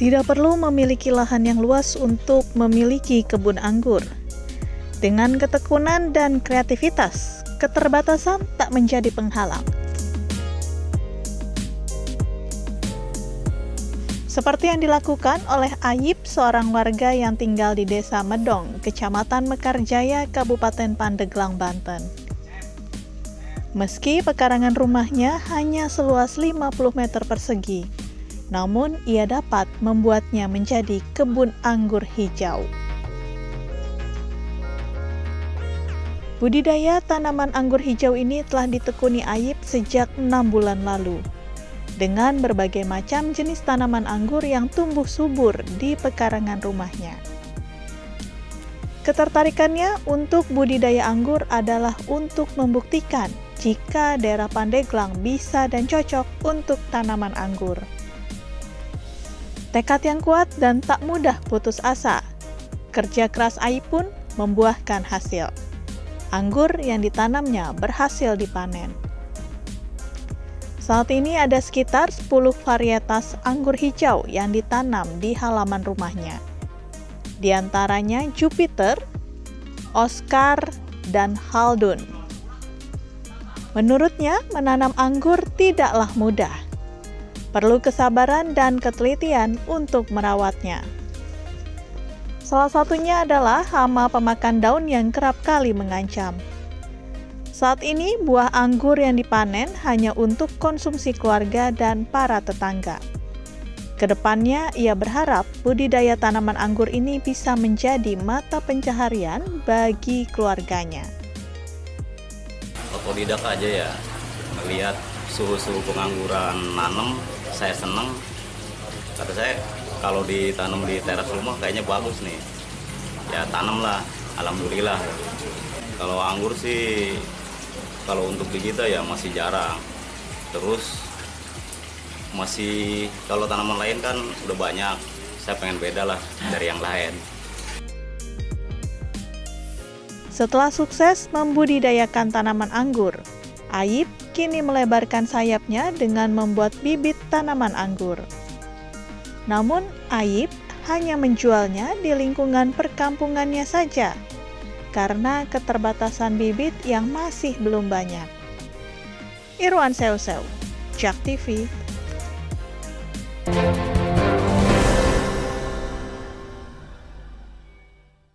Tidak perlu memiliki lahan yang luas untuk memiliki kebun anggur. Dengan ketekunan dan kreativitas, keterbatasan tak menjadi penghalang. Seperti yang dilakukan oleh Ayib, seorang warga yang tinggal di Desa Medong, Kecamatan Mekarjaya, Kabupaten Pandeglang, Banten. Meski pekarangan rumahnya hanya seluas 50 meter persegi, namun ia dapat membuatnya menjadi kebun anggur hijau. Budidaya tanaman anggur hijau ini telah ditekuni Ayib sejak enam bulan lalu, dengan berbagai macam jenis tanaman anggur yang tumbuh subur di pekarangan rumahnya. Ketertarikannya untuk budidaya anggur adalah untuk membuktikan jika daerah Pandeglang bisa dan cocok untuk tanaman anggur. Tekad yang kuat dan tak mudah putus asa. Kerja keras Ai pun membuahkan hasil. Anggur yang ditanamnya berhasil dipanen. Saat ini ada sekitar 10 varietas anggur hijau yang ditanam di halaman rumahnya. Di antaranya Jupiter, Oscar, dan Haldun. Menurutnya, menanam anggur tidaklah mudah Perlu kesabaran dan ketelitian untuk merawatnya. Salah satunya adalah hama pemakan daun yang kerap kali mengancam. Saat ini, buah anggur yang dipanen hanya untuk konsumsi keluarga dan para tetangga. Ke depannya, ia berharap budidaya tanaman anggur ini bisa menjadi mata pencaharian bagi keluarganya. Otodidak aja ya, melihat suhu-suhu pengangguran nanam saya senang kata saya kalau ditanam di teras rumah kayaknya bagus nih. Ya tanamlah. Alhamdulillah. Kalau anggur sih kalau untuk di kita ya masih jarang. Terus masih kalau tanaman lain kan udah banyak. Saya pengen beda lah dari yang lain. Setelah sukses membudidayakan tanaman anggur, Aib kini melebarkan sayapnya dengan membuat bibit tanaman anggur. Namun, Aib hanya menjualnya di lingkungan perkampungannya saja karena keterbatasan bibit yang masih belum banyak. Irwan Seuseu, Jak TV.